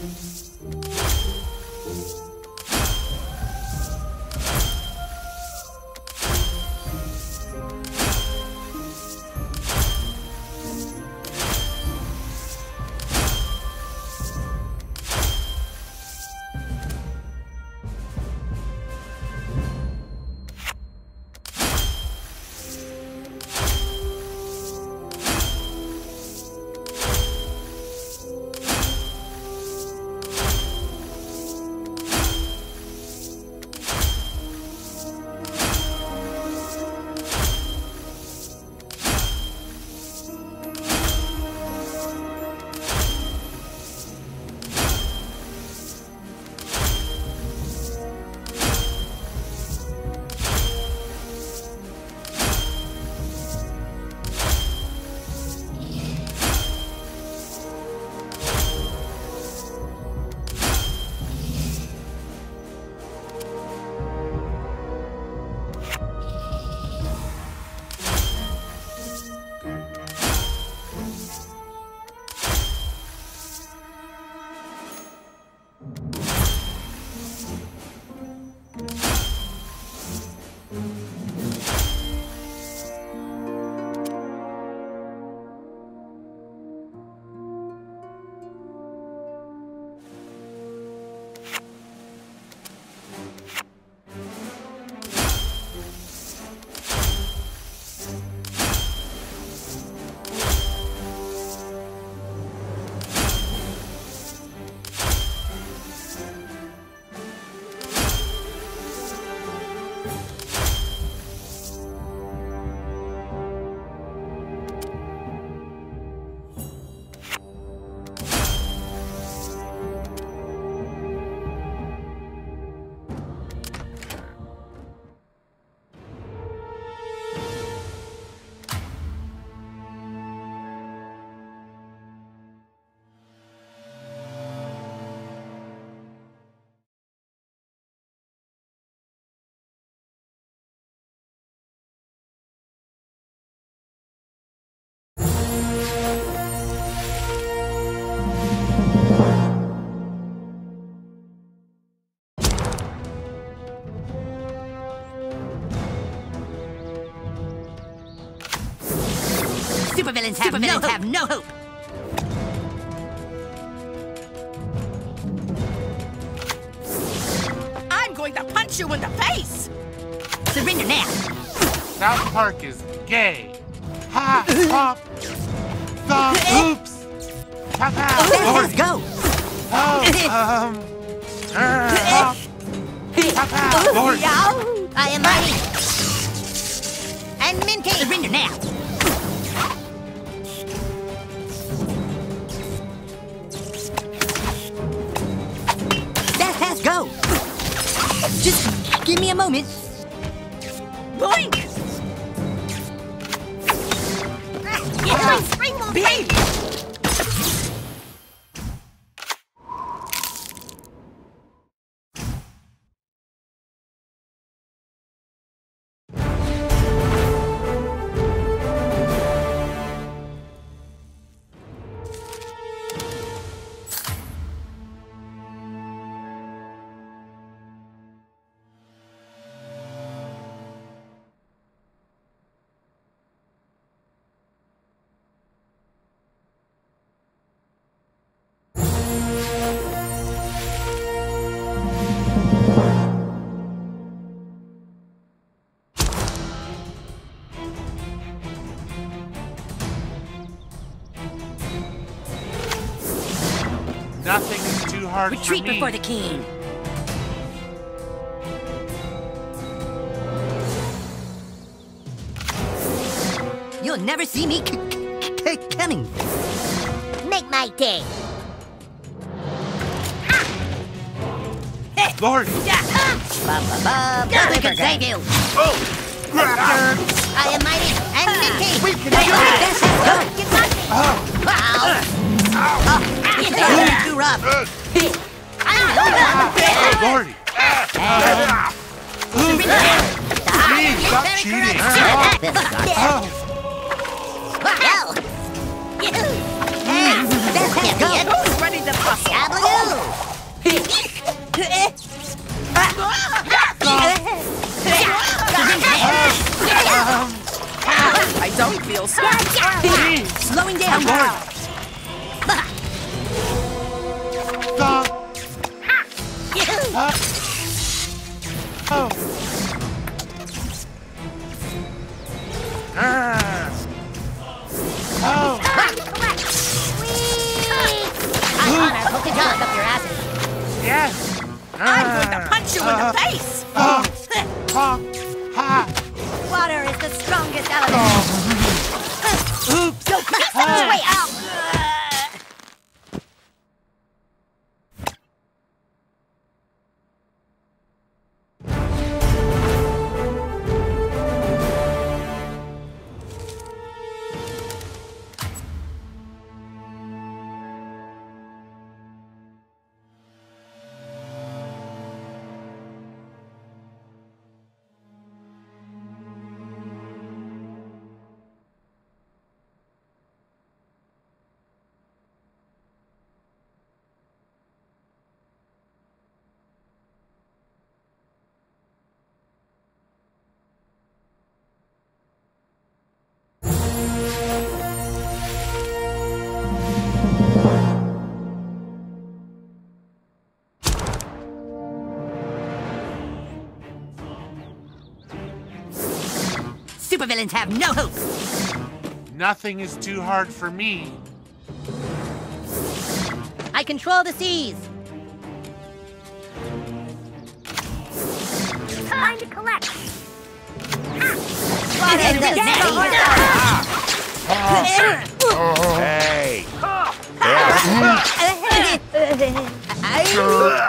Mm-hmm. Supervillains have, Supervillains no, have no hope. I'm going to punch you in the face! Surrender now. South Park is gay. Ha! Hop! Thumb! Oops! Pow pow! Let's go! Oh, um... Er, hop! Pow pow! Lord! I am mighty! And Minty! Surrender now! Just give me a moment. Nothing is too hard Retreat for me. before the king. You'll never see me coming. Make my day. Lord! Yeah. Ba ba ba. Nothing can save you. Oh! Raptor! I am mighty and ah. minty. We can do it! Go. You got me. Oh! Ow. Ow you're up. I don't feel smart. Slowing down. you in the face! Supervillains have no hope. Nothing is too hard for me. I control the seas. Time to collect. Hey.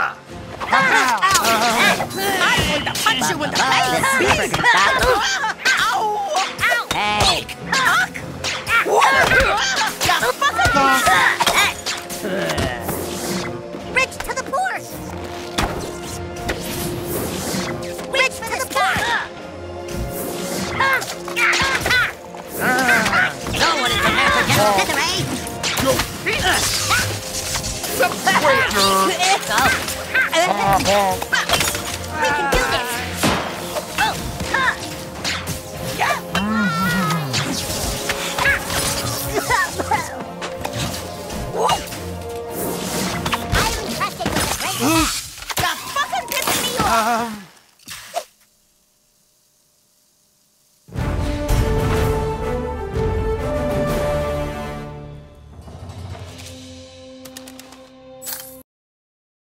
We can do this. Oh, huh. I'm with the fucking me. Um.